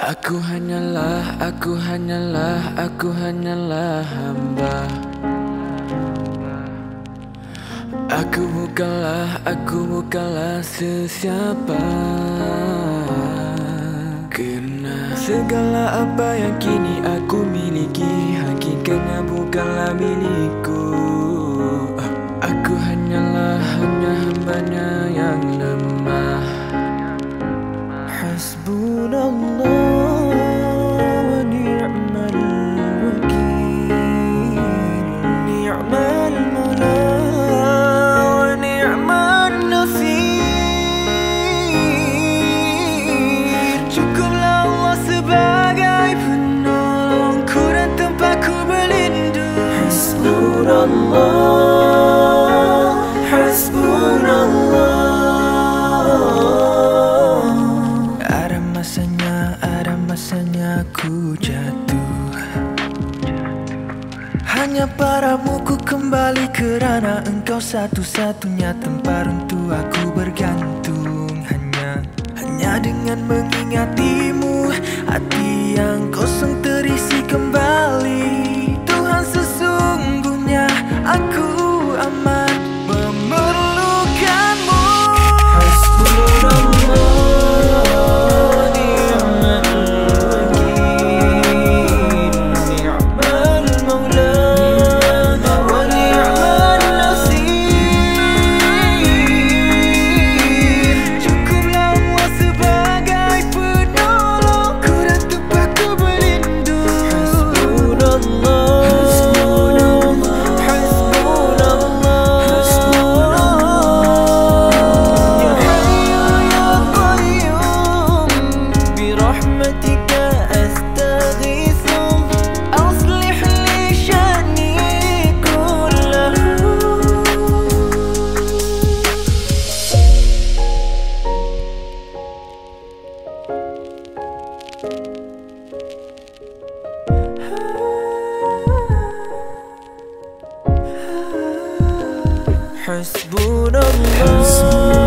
Aku hanyalah, aku hanyalah, aku hanyalah hamba. Aku bukanlah, aku bukanlah sesiapa. Karena segala apa yang kini aku miliki Hakikatnya bukanlah milikku. Aku hanyalah hanya hambanya yang lemah masanya, ku jatuh. Hanya padamu ku kembali kerana engkau satu-satunya tempat untuk aku bergantung. Hanya, hanya dengan mengingatimu Hati yang kosong حسبنا الله